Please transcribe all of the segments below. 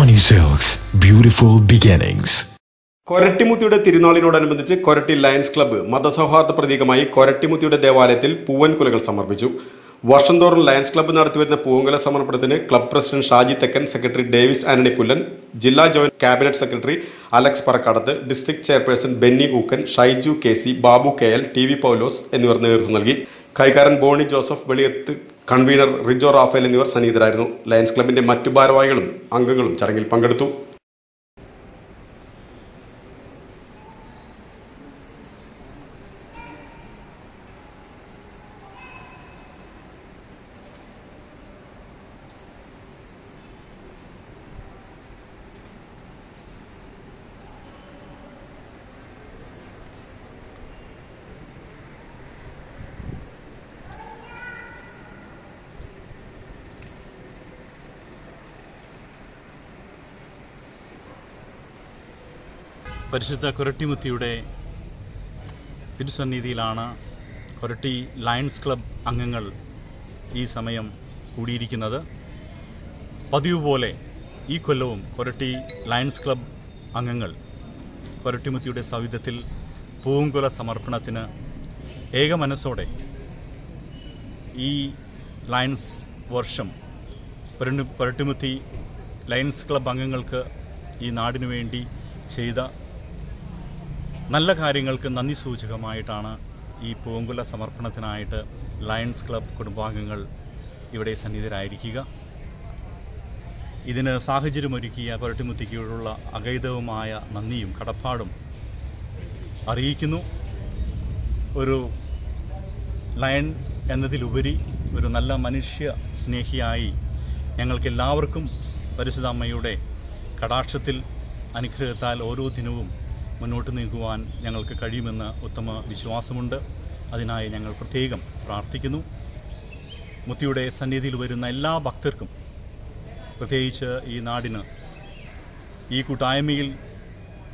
Sunny silks beautiful beginnings കൊരട്ടിമുത്തിയുടെ തിരുനാളിനോടനുബന്ധിച്ച് Koratty Lions Club മതസൗഹാർദ്ദ പ്രതീകമായി കൊരട്ടിമുത്തിയുടെ ദേവാലയത്തിൽ പൂവൻകുലകൾ സമർപ്പിച്ചു. വർഷം തോറും ലയൺസ് ക്ലബ്ബ് നടത്തിവരുന്ന പൂങ്കല സമർപ്പണത്തിന് club president Shaji Thekkan secretary Davis Antony Pullan ജില്ലാ joint cabinet secretary Alex Parakkadath district chairperson Benny Ookken Shaiju K C Babu K L T V Paulose എന്നിവർ നേതൃത്വം നൽകി. കൈകാരൻ Bonny Joseph Veliyath convener Rijo Raphael എന്നിവർ സന്നിഹിതരായിരുന്നു. Lions ക്ലബിന്റെ മറ്റു ഭാരവാഹികളും അംഗങ്ങളും ചടങ്ങിൽ പങ്കെടുത്തു. പരിശുദ്ധ കൊരട്ടിമുത്തിയുടെ തിരുസന്നിധിയിലാണ് കൊരട്ടി ലയൺസ് ക്ലബ് അംഗങ്ങൾ ഈ സമയം കൂടിയിരിക്കുന്നത്. പതിവ് പോലെ ഈ കൊല്ലവും കൊരട്ടി ലയൺസ് ക്ലബ് അംഗങ്ങൾ കൊരട്ടിമുത്തിയുടെ സവിധത്തിൽ പൂങ്കുല സമർപ്പണത്തിന് ഏക മനസ്സോടെ ഈ ലയൺസ് വർഷം കൊരട്ടിമുത്തി ലയൺസ് ക്ലബ് അംഗങ്ങൾക്ക് ഈ നാടിനു വേണ്ടി ചെയ്ത നല്ല കാര്യങ്ങൾക്ക് നന്ദി സൂചകമായിട്ടാണ് ഈ പൂങ്കുല സമർപ്പണത്തിനായിട്ട് ലയൺസ് ക്ലബ് കുടുംബാംഗങ്ങൾ ഇവിടെ സന്നിധരായിരിക്കുക ഇതിന് സാഹചര്യമൊരുക്കിയ പുരട്ടിമുത്തിക്കോടുള്ള അഗൈതവുമായ നന്ദിയും കടപ്പാടും അറിയിക്കുന്നു. ഒരു ലയൺ എന്നതിലുപരി ഒരു നല്ല മനുഷ്യ സ്നേഹിയായി ഞങ്ങൾക്കെല്ലാവർക്കും പരിശുദ്ധ അമ്മയുടെ കടാക്ഷത്തിൽ അനുഗ്രഹത്താൽ ഓരോ ദിനവും മുന്നോട്ട് നീങ്ങുവാൻ ഞങ്ങൾക്ക് കഴിയുമെന്ന് ഉത്തമ വിശ്വാസമുണ്ട്. അതിനായി ഞങ്ങൾ പ്രത്യേകം പ്രാർത്ഥിക്കുന്നു. മുത്തിയുടെ സന്നിധിയിൽ വരുന്ന എല്ലാ ഭക്തർക്കും പ്രത്യേകിച്ച് ഈ നാടിന് ഈ കൂട്ടായ്മയിൽ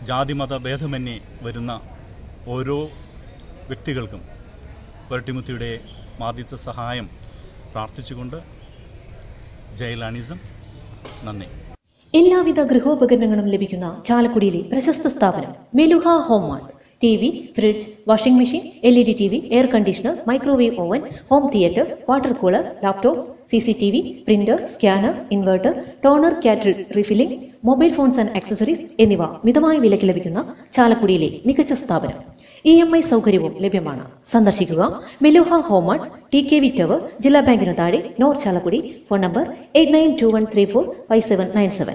ജാതിമത ഭേദമന്യേ വരുന്ന ഓരോ വ്യക്തികൾക്കും പുരട്ടിമുത്തിയുടെ മാധ്യസ്ഥ സഹായം പ്രാർത്ഥിച്ചുകൊണ്ട് ജയലാണിസം നന്ദി. എല്ലാവിധ ഗൃഹോപകരണങ്ങളും ലഭിക്കുന്ന ചാലക്കുടിയിലെ പ്രശസ്ത സ്ഥാപനം Meluha home mart T V fridge washing machine L E D T V air conditioner microwave oven home theatre water cooler laptop C C T V printer scanner inverter toner cartridge refilling mobile phones and accessories എന്നിവ മിതമായ വിലയ്ക്ക് ലഭിക്കുന്ന ചാലക്കുടിയിലെ മികച്ച സ്ഥാപനം. E M I സൗകര്യവും ലഭ്യമാണ്. സന്ദർശിക്കുക. മെലുഹ ഹോമൺ ടി കെ വി ടവർ ജില്ലാ ബാങ്കിന് താഴെ north Chalakudy phone number eight nine two one three four five seven nine seven.